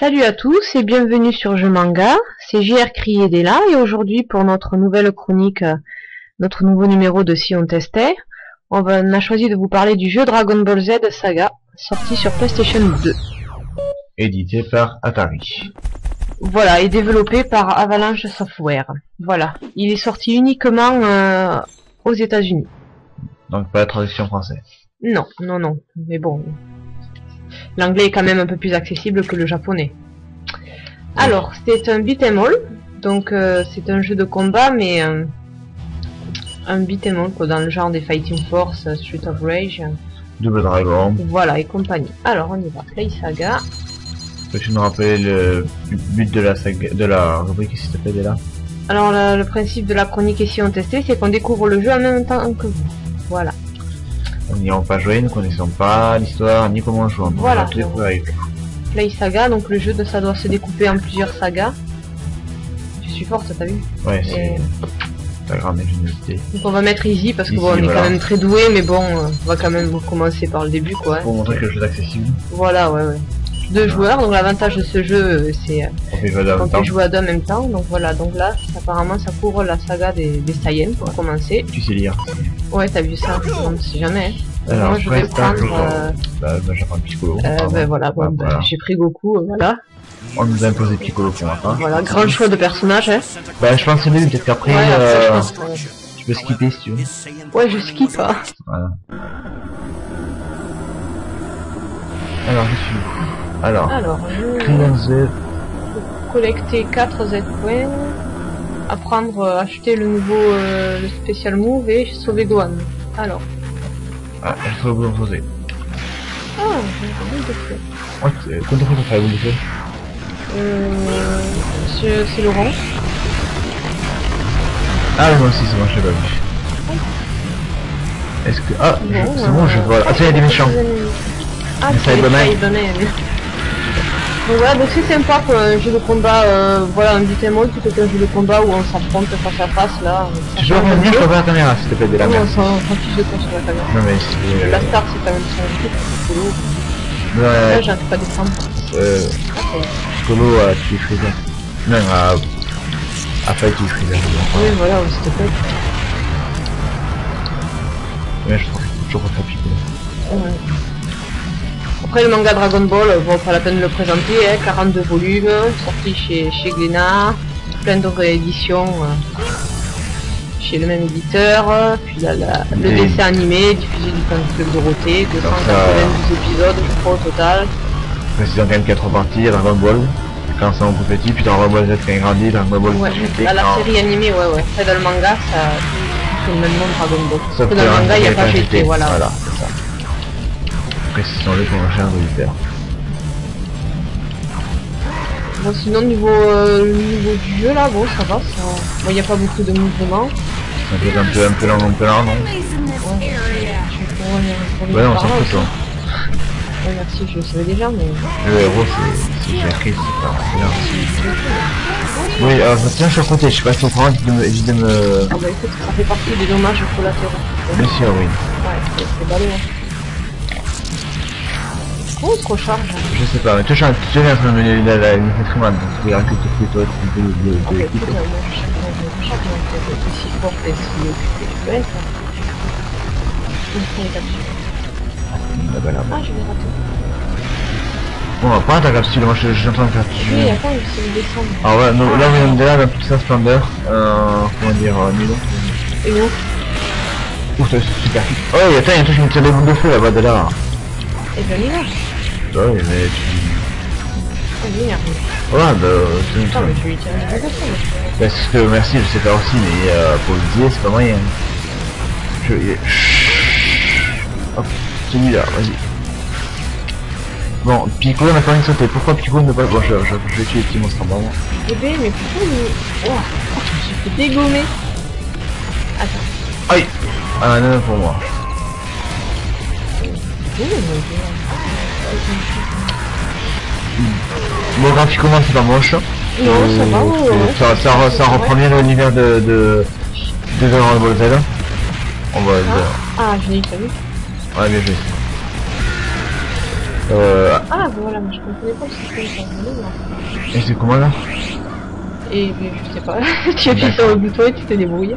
Salut à tous et bienvenue sur Je Manga, c'est JR Criedella et aujourd'hui pour notre nouvelle chronique, euh, notre nouveau numéro de Si on testait, on, va, on a choisi de vous parler du jeu Dragon Ball Z Saga, sorti sur PlayStation 2. Édité par Atari. Voilà, et développé par Avalanche Software. Voilà, il est sorti uniquement euh, aux États-Unis. Donc pas la traduction française. Non, non, non, mais bon, l'anglais est quand même un peu plus accessible que le japonais. Alors, c'est un beat'em all, donc euh, c'est un jeu de combat, mais euh, un beat'em all quoi, dans le genre des Fighting Force, euh, Street of Rage, Double Dragon. voilà et compagnie. Alors on y va, Play Saga. Peux-tu nous rappeler le but de la saga, de la rubrique s'il te plaît déjà Alors le, le principe de la chronique ici on testé, c'est qu'on découvre le jeu en même temps que vous. Voilà. On n'y a pas joué, nous connaissons pas l'histoire ni comment on joue. On Voilà. tout lui. Play Saga, donc le jeu de ça doit se découper en plusieurs sagas. Je suis forte, t'as vu Ouais, c'est ta grande ingéniosité. Donc on va mettre easy parce que Easy, bon, on est voilà. quand même très doué, mais bon, euh, on va quand même commencer par le début quoi. hein. Pour montrer que le jeu est accessible, Voilà, ouais, ouais. Deux joueurs, donc l'avantage de ce jeu, euh, c'est euh, jouer qu'on temps. peut jouer à deux en même temps. Donc voilà, donc là, apparemment, ça couvre la saga des, des Saiyans pour commencer. Tu sais lire. Ouais, t'as vu ça On ne sait jamais. hein. Alors, Moi, je vais prendre. euh, Bah, bah j'apprends Piccolo. euh, ben voilà, bon, Ah, voilà. j'ai pris Goku, euh, voilà. On nous a imposé Piccolo pour l'instant. Voilà, grand choix de personnage, hein. Bah, je pense au début, peut-être qu'après, Ouais, je euh, que- tu peux skipper si tu veux. Ouais, je skip. hein. Voilà. Alors, je suis Alors, Alors, je collecter 4 Z points, apprendre, euh, acheter le nouveau euh, le spécial move et sauver Gohan. Alors, ah, il faut vous poser. ah, j'ai entendu de combien de fois t'as fait feu Euh, c'est Laurent. Ah, moi aussi, c'est bon, je l'ai pas vu. Est-ce que. Ah, Bon, c'est bon, je euh, vois. Ah, tiens, il y a des méchants. Ah, c'est. Cybermen. Donc voilà, donc c'est sympa pour un jeu de combat, euh, voilà, un beat'em all plutôt qu'un jeu de combat où on s'affronte face à face, là. Tu peux un revenir sur la caméra, s'il te plaît, de la Non, merde. on s'en on s'en fiche de sur la caméra. Non, mais c'est. La Euh, star, c'est quand même son truc, c'est. Là, ouais, j'arrive pas à descendre. euh. Piccolo a tué Freezer. Non, a. a failli tuer Freezer. je veux Oui, voilà, s'il te plaît. Mais je trouve toujours pas Piccolo. Ouais. Après, le manga Dragon Ball, euh, bon, pas la peine de le présenter, hein, 42 volumes, sorti chez, chez Glénat, plein de rééditions euh, chez le même éditeur, euh, puis là, la- le dessin animé diffusé du fan club Dorothée, 292 épisodes, je crois, au total. Précisant quand même 4 parties, Dragon Ball. Quand c'est un peu petit, puis Dragon Ball Z quand il grandit, Dragon Ball Ouais, GT, là, la quand- série animée, ouais, ouais. Après, dans le manga, ça c'est le même nom Dragon Ball. Sauf que dans le manga, il n'y a pas GT, GT, voilà. Voilà, ça. Un cher auditeur. Bon, sinon, niveau, euh, niveau du jeu, là, bon, ça va, ça... Bon, il n'y a pas beaucoup de mouvements. C'est peut-être un peu, un peu lent, un peu lent, non Ouais, peu ça. Ouais, merci, je le savais déjà, mais... Le héros, c'est c'est Jacques, c'est pas bien. Oui, alors tiens, je suis à côté, je sais pas si on prend de me... de. Ah bah écoute, ça fait partie des dommages collatéraux. Bien sûr, oui. Ouais, c'est Oh, trop charge. Je sais pas, mais toi, je suis en train de mener la la une patrimoine, donc tu verras que tu fais toi, tu Ah écoute, moi je sais pas, je sais pas, mais c'est si fort et si occupé que tu peux être. Une première capsule. Ah, là, je vais rater. Bon, on va prendre ta capsule, moi je je suis en train de faire... Oui, attends, c'est le descendre. Alors ouais, nous, là on vient de là dans toute sa splendeur, euh, comment dire, euh, Milo. Et où? Ouf, c'est super. Oh, et attends, il y a un truc qui me tire des boules de feu là-bas de là. Et ben. Ouais, mais tu... Ouais, bah, c'est une Attends, mais tu lui une. Parce que, merci, je sais faire aussi, mais euh, pour le dire, c'est pas moyen. Je... Hop, celui-là, vas-y. Bon, Piccolo n'a pas de sauter. Pourquoi Piccolo ne pas... Bon, je, je, je vais tuer les petits monstres en bas. moi. Bébé, mais pourquoi il... Oh, j'ai fait dégommer. Attends. Aïe Ah, non, non, pour moi. Bon, commences, c'est pas moche. Non, ça va, ouais, Euh, ça, ça, re- ça reprend bien l'univers de, de, de Dragon Ball Z. On va dire. Ah, je l'ai vu Ouais, bien joué. Euh, Ah, bah voilà, mais je comprenais pas le quand même, là. et c'est comment là? Et mais je sais pas, tu appuies sur le bouton et tu te débrouilles.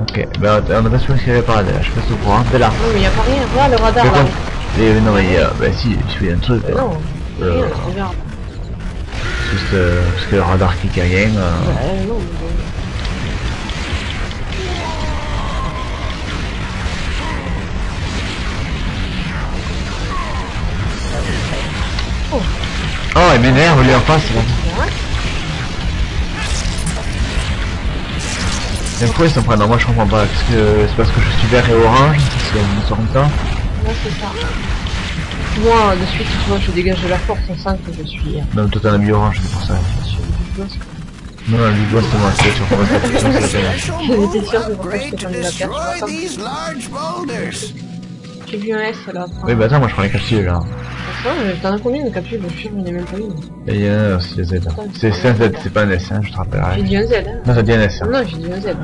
Ok, bah on a pas su ce qu'il y avait par là, je sais pas si c'est au courant, t'es là. Non, mais y a pas rien. Regarde le radar là. Et non mais il y a, bah si, je fais un truc, Mais là. non, Euh. rien, regarde. Juste euh, parce que le radar à rien. euh, non, mais bon. Oh, il m'énerve, lui en face là. Mais pourquoi ils s'en prennent à moi je comprends pas. Est-ce que c'est parce que je suis vert et orange Parce qu'il y a une sorte de temps Là, c'est ça. Moi, de suite, tu vois, je dégage de la force, on sent que je suis... euh, Non, toi t'as un habit orange, c'est pour ça. Non, non, lui doit c'est moi, c'est sûr qu'on va faire la peine. J'étais sûre que pour ça, je t'ai tendu la boulders. J'ai vu un S là. Oui, bah attends, moi je prends les capsules là. Mais t'en as combien de capsules Je suis sûr, j'en ai même pas une. Et il y en a aussi Z. C'est un Z, c'est pas un S, hein, je te J'ai rappellerai. dit un Z, hein. Non, t'as dit un S. Hein. Non, j'ai dit un Z.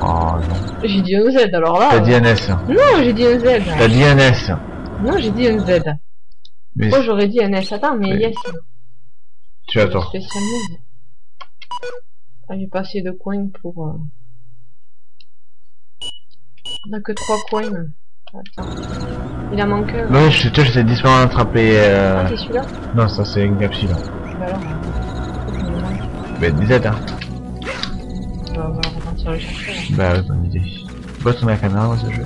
Ah. Oh non. J'ai dit un Z, alors là... T'as dit un S. Non, j'ai dit un Z. T'as dit un S. Non, j'ai dit un Z. Mais Moi, j'aurais dit un S. Attends, mais yes. tu as tort. Spécial move. Ah, j'ai pas assez de coins pour... euh, On a que 3 coins. Attends. Il en manque un. Oui, je sais, j'essaie disparaître d'attraper. Ah, Euh... c'est celui-là? Non, ça c'est une capsule. Bah alors. Mais des Z, hein. On va, on va repartir le chercher. là. Bah, ouais, bonne idée. Pas tourner la caméra, ce jeu.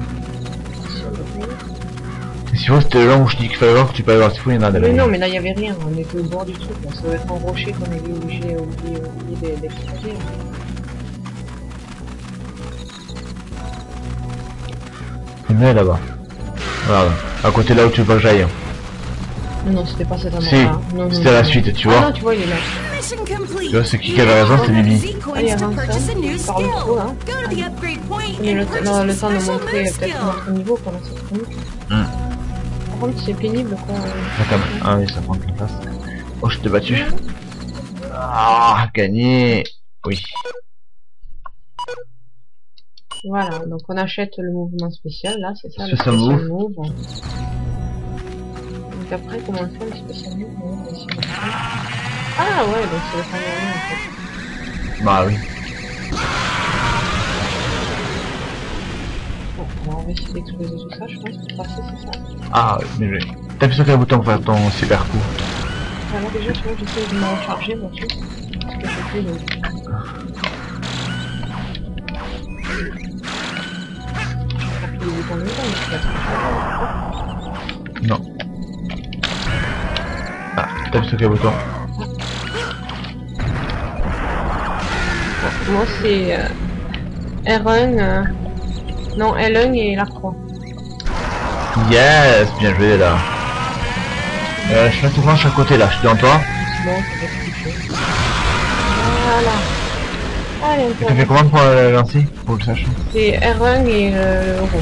On. Et si vous, c'était là où je dis qu'il fallait voir que tu peux aller voir, c'est fou, il y en a. Mais non, mais là, il y avait rien. On était au bord du truc. Là. Ça doit être un rocher qu'on avait obligé, oublié, oublié d'exploser. Là-bas. Voilà, à côté là où tu veux pas que j'aille. Non, c'était pas cet Si, c'était la suite, tu Ah vois. non, tu vois, il est là. Mission complete. Tu vois, c'est qui qui avait raison, c'est Bibi. Ah, parle trop, hein. Le, temps de montrer peut-être notre niveau pendant cette chronique. Par contre, c'est pénible, quoi. Attends, ah oui, ça prend de la place. Oh, je t'ai battu. Ah, gagné. Oui. Voilà, donc on achète le mouvement spécial, là, c'est ça, le spécial move. move. Donc après, comment on fait le spécial move. Ah ouais, donc c'est le fameux en fait. Bah oui. Bon, alors on va essayer d'exploser tout ça, je pense, pour passer, c'est ça. Ah, oui, mais je... T'appuies sur quel bouton pour faire ton super coup Alors déjà, tu vois, j'essaie de me recharger, mon truc. Parce que je fais le... Appuyer le Non. Ah, sur quel bouton Moi, c'est euh, R1, euh, non, L1 et la croix. Yes, bien joué là. Euh, je tout à chaque côté là, je suis dans toi. Bon, ça. Voilà. Allez, Tu on fais peut- comment pour le lancer Pour que je sache C'est R1 et le, le rond.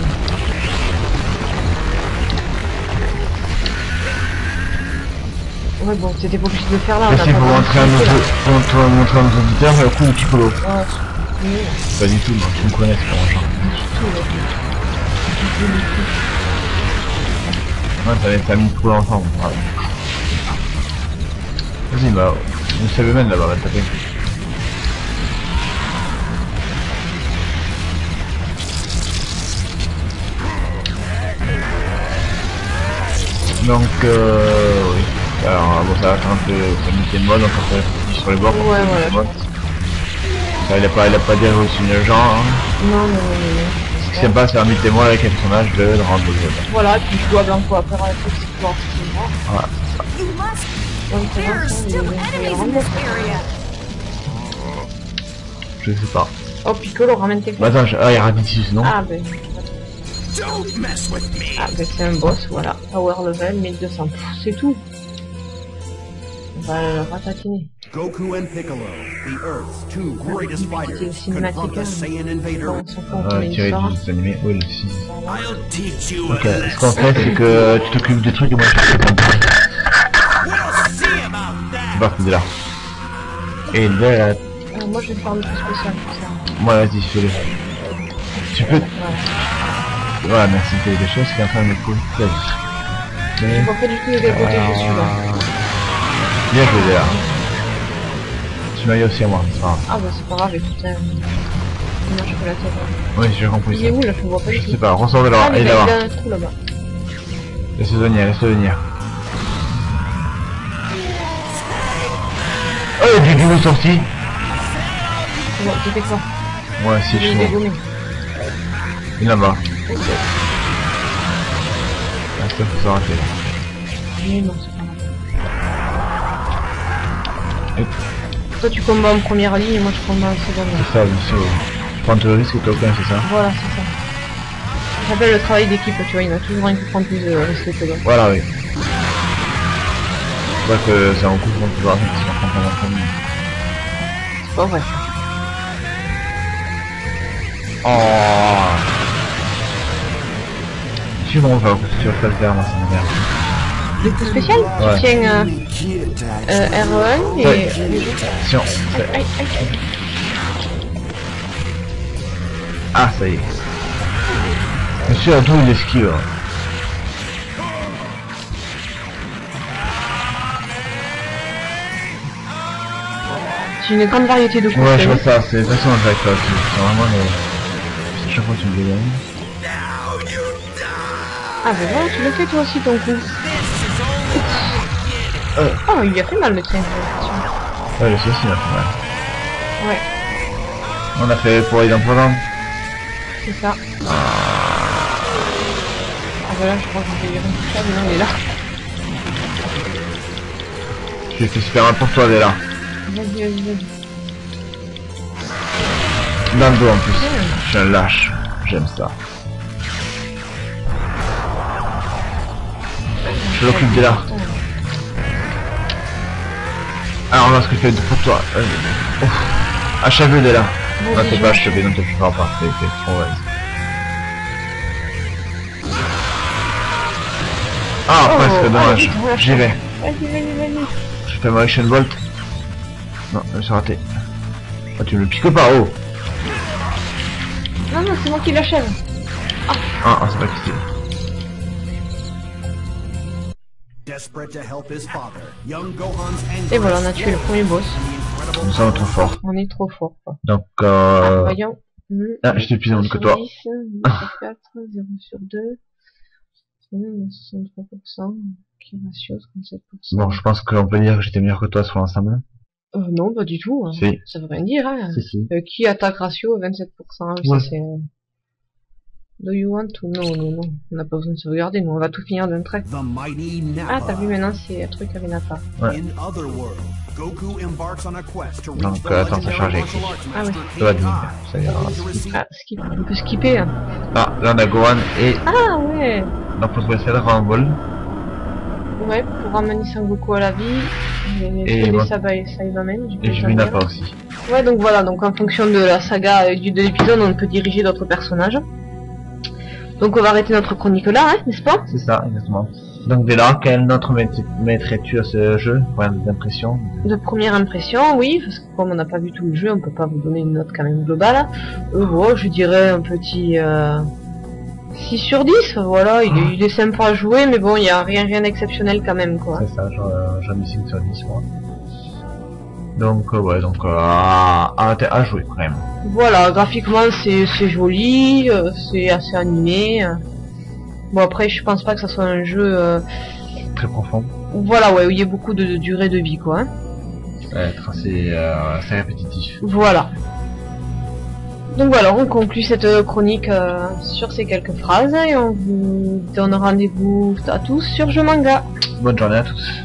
Ouais, bon, c'était pas obligé de le faire là. on Merci pas pour de montrer à pour montrer à nos auditeurs le coup du piccolo. Ouais, Pas du tout, tu me connais, c'est pas mon genre. tout, tout, tout. Ouais, t'avais t'as mis trop ensemble. Voilà. Vas-y, bah, une seule même là-bas, va taper. Donc, euh, oui. Alors, bon, ça va un peu communauté de mode, donc on rester sur les bords. Ouais, voilà. Ça, il a pas, il a pas dit une gens, hein. Non, non, non, non. Ce qui s'aime pas, c'est un mythe moi avec un personnage de Ball. Voilà, et puis je dois blanco faire un truc, c'est pouvoir. Voilà. C'est ça, avoir. Je sais pas. Oh, Piccolo, ramène tes Bah attends, je... ah, il y a Raditz, non Ah, ben. Don't mess with me. Ah, c'est un boss, voilà. Power level 1200. Pff, C'est tout. On va le ratatiner. Goku and Piccolo, the Earth's two greatest fighters, cinématique, confront the. Saiyan invader. Ah, connaît tiré l'histoire. du dessin animé, oui, le 6. I'll teach you Ok, a ce qu'on lesson. fait, c'est que tu t'occupes des trucs et moi je see about C'est that. parti de là. Et de là, Ah, moi, je vais faire le plus spécial pour ça. moi vas-y, fais-le. Tu peux. Voilà. Voilà, merci, c'est des choses qui est en train de me cool. Vas-y. Je vois pas du tout de quel côté je suis là. Bien joué. Tu m'as eu aussi à moi, c'est pas grave. Ah bah c'est pas grave, écoute. Euh... Comment je peux la tête Oui, j'ai compris Il est ça. où là Je vois pas Je sais pas, ressort de là, Ah, mais il est il là-bas. y a un trou là-bas. Laisse-le venir, venir. Oh, il y a du glue sorti bon, c'était Ouais, si, je suis. Il est là-bas. Ah, ça faut s'arrêter. Mais non, c'est pas grave. Et- Toi tu combats en première ligne et moi je combats en seconde ligne. C'est ça, sûr. Prends le risque que quelqu'un, c'est ça Voilà, c'est ça. Ça s'appelle le travail d'équipe, tu vois, il y en a toujours un qui prend plus de risques que l'autre. Voilà, oui. C'est vrai que c'est un coup qu'on peut voir, c'est pas en. C'est pas vrai. Oh Je enfin, tu vas pas le faire, m'énerve. Le coup spécial, Ouais. tu tiens euh, euh, R1 et... Ouais. Si on... Aïe, aïe, aïe, aïe. Ah, ça y est. Monsieur Adou, il esquive. J'ai une grande variété de coups. Ouais, je vois ça, c'est façon toi aussi. C'est vraiment le... Chaque fois que tu me dégagnes. Ah bah voilà, tu le fais toi aussi ton coup. Euh. Oh, il lui a fait mal le tien. Ouais, le souci, il a fait mal. Ouais, On a fait pour les empoisons. c'est ça. Ah bah là, je crois que je vais lui ça, mais non, il est là. J'ai fait super mal pour toi, est là. Vas-y, vas-y, vas-y. Dans le dos en plus. Je suis un lâche. J'aime ça. Je l'occupe de là. Alors là, ce que je fais pour toi. Euh. Achavé de là. Bon, Non, t'es pas achevé, non, t'es plus fort pas. T'es trop vas Ah, Oh, presque, dommage. J'y vais. Vas-y, vas-y, vas-y. Je fais ma action bolt. Non, je suis raté. Oh, tu me le piques pas, oh Non, non, c'est moi qui l'achève. Ah, ah c'est pas quitté. Et voilà, on a tué le premier boss. Nous sommes trop forts. On est trop fort. Donc, Ah, euh... voyons. Ah, j'étais plus dans que toi. 10, 9 sur 4, 0 sur 2. 63%. Qui ratio 37%. Bon, je pense qu'on peut dire que j'étais meilleur que toi sur l'ensemble. Euh, non, pas du tout. hein. Si. Ça veut rien dire, hein. Si, si. Euh, qui attaque ratio 27% oui, Ouais. ça c'est... Do you want to? Non, non, non. On n'a pas besoin de sauvegarder, nous on va tout finir d'un trait. Ah, t'as vu maintenant, c'est un truc avec Nappa. Ouais. In Otherworld, Goku embarks on a quest to Donc, reach the euh, attends, ça charge ici. Ah oui. Ça va devenir. Ça ira. Ah, skip. On peut skipper. hein. Ah, là on a Gohan et Ah ouais donc on se faire Dragon Ball. Ouais, pour ramener Sangoku à la vie. Et Saba et Saibamen. du coup, Et ça vient. Nappa aussi. Ouais, donc voilà, donc en fonction de la saga et du de l'épisode, on peut diriger d'autres personnages. Donc on va arrêter notre chronique là, hein, n'est-ce pas? C'est ça, exactement. Donc dès là, quel autre maître- mettrais-tu à ce jeu? D'impression De première impression, oui, parce que comme on n'a pas vu tout le jeu, on peut pas vous donner une note quand même globale. Euh, je dirais un petit euh, 6 sur 10, voilà, il est, il est sympa à jouer, mais bon, il y a rien, rien d'exceptionnel quand même, quoi. C'est ça, genre, euh, j'en ai 5 sur 10 moi. Donc euh, ouais, donc euh, à, à, à jouer quand même. Voilà, graphiquement c'est c'est joli, euh, c'est assez animé. Bon après, je pense pas que ça soit un jeu, Très profond. voilà, ouais, où il y a beaucoup de, de durée de vie, quoi. hein. Être assez, assez répétitif. Voilà. Donc voilà, on conclut cette chronique euh, sur ces quelques phrases et on vous donne rendez-vous à tous sur Je Manga. Bonne journée à tous.